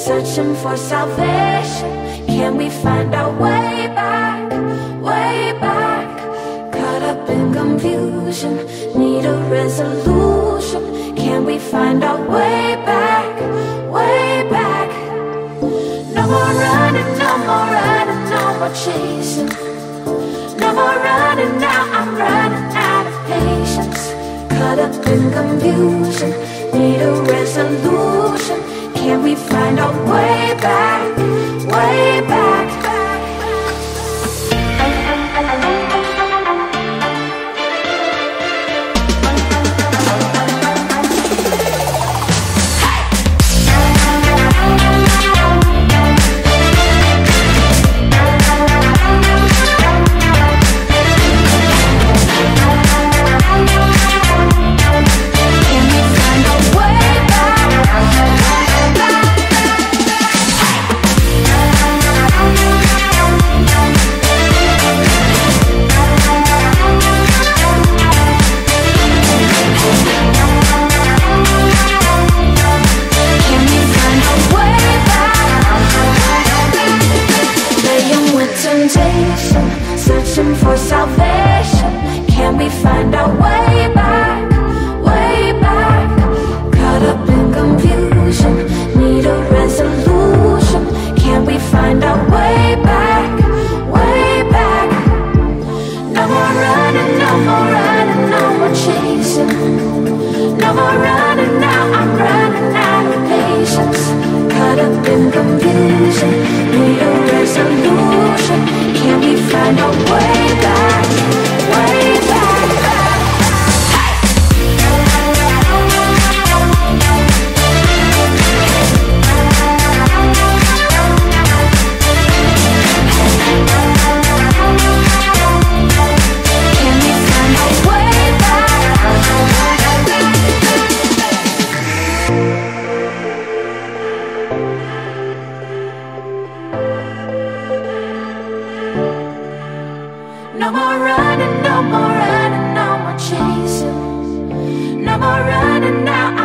searching for salvation. Can we find our way back, way back? Caught up in confusion, need a resolution. Can we find our way back, way back? No more running, no more running, no more chasing. No more running now, I'm running out of patience. Caught up in confusion, need a resolution. Can we find our way back, Caught up in confusion, need a resolution. No more running, no more running, no more chasing. No more running now,